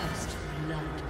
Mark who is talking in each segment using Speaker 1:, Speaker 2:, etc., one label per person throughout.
Speaker 1: First blood.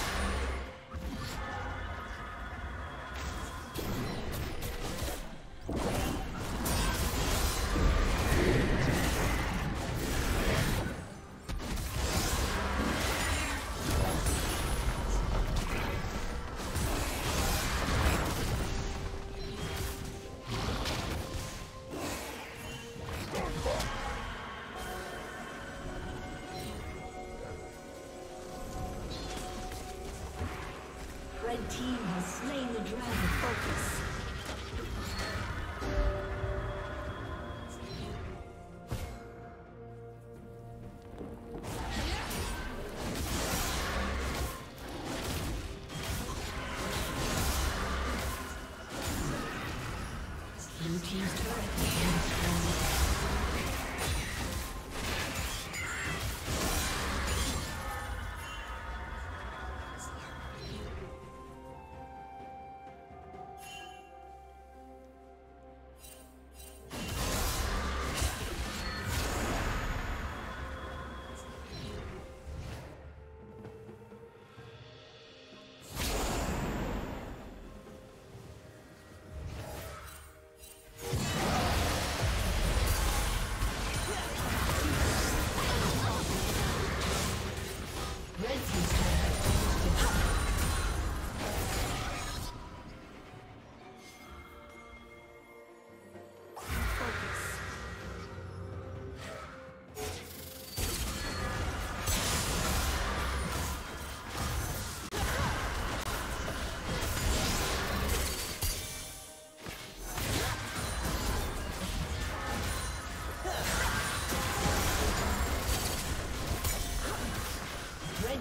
Speaker 1: Team has slain the dragon focus.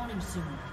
Speaker 1: Respawning soon.